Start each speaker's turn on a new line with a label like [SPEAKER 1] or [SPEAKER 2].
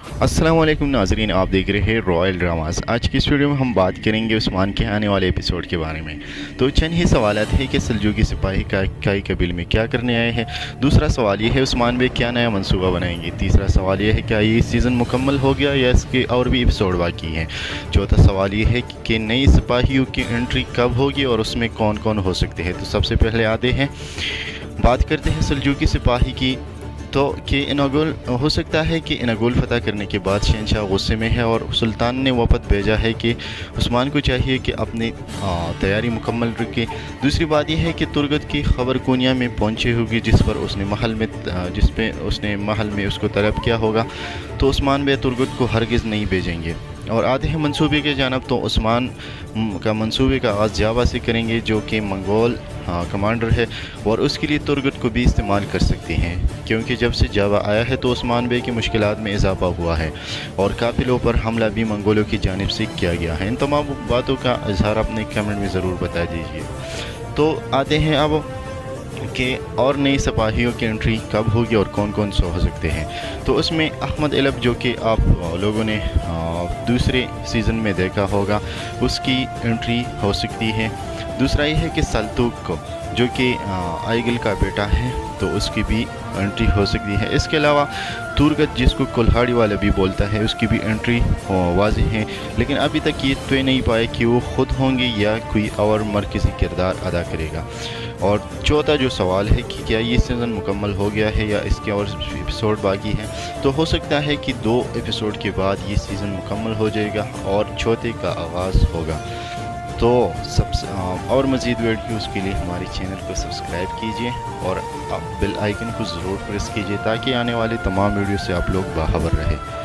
[SPEAKER 1] वालेकुम नाजरीन, आप देख रहे हैं रॉयल ड्रामास आज की इस वीडियो में हम बात करेंगे उस्मान के आने वाले एपिसोड के बारे में। तो चंद ही सवाल है कि सलजूकी सिपाही का काई कबील में क्या करने आए हैं। दूसरा सवाल ये है, उस्मान बे क्या नया मंसूबा बनाएँगे? तीसरा सवाल ये है, क्या ये सीज़न मुकम्मल हो गया या इसके और भी एपिसोड बाकी हैं? चौथा सवाल ये है कि नई सिपाहियों की एंट्री कब होगी और उसमें कौन कौन हो सकते हैं? तो सबसे पहले आते हैं। बात करते हैं सलजूकी सिपाही की तो कि इनागुल, हो सकता है कि इनागुल फतह करने के बाद शहनशाह गुस्से में है और सुल्तान ने वफद भेजा है कि उस्मान को चाहिए कि अपनी तैयारी मुकम्मल रखे। दूसरी बात यह है कि तुर्गत की खबर कोनिया में पहुँची होगी, जिस पर उसने महल में जिस पे उसने महल में उसको तलब किया होगा। तो उस्मान बे तुर्गत को हरगिज़ नहीं भेजेंगे। और आते हैं मनसूबे के जानब तो उस्मान का मनसूबे का आगाज़ जावा से करेंगे, जो कि मंगोल कमांडर है और उसके लिए तुर्गत को भी इस्तेमाल कर सकते हैं, क्योंकि जब से जावा आया है तो उस्मान बे की मुश्किल में इजाफा हुआ है और काफिलों पर हमला भी मंगोलों की जानब से किया गया है। इन तमाम बातों का इजहार अपने कमेंट में ज़रूर बता दीजिए। तो आते हैं अब कि और नई सिपाहियों की एंट्री कब होगी और कौन कौन से हो सकते हैं? तो उसमें अहमद एलब जो कि आप लोगों ने दूसरे सीज़न में देखा होगा, उसकी एंट्री हो सकती है। दूसरा ये है कि सलतूक को जो कि आइगल का बेटा है तो उसकी भी एंट्री हो सकती है। इसके अलावा तुरगत, जिसको कुल्हाड़ी वाला भी बोलता है, उसकी भी एंट्री वाजी है। लेकिन अभी तक ये तो नहीं पाए कि वो ख़ुद होंगे या कोई और मरकज़ी किरदार अदा करेगा। और चौथा जो सवाल है कि क्या ये सीज़न मुकम्मल हो गया है या इसके और एपिसोड बाकी हैं? तो हो सकता है कि दो एपिसोड के बाद ये सीज़न मुकम्मल हो जाएगा और चौथे का आगाज़ होगा। तो सब और मज़ीद वीडियोस के लिए हमारे चैनल को सब्सक्राइब कीजिए और बेल आइकन को ज़रूर प्रेस कीजिए ताकि आने वाले तमाम वीडियो से आप लोग बाखबर रहें।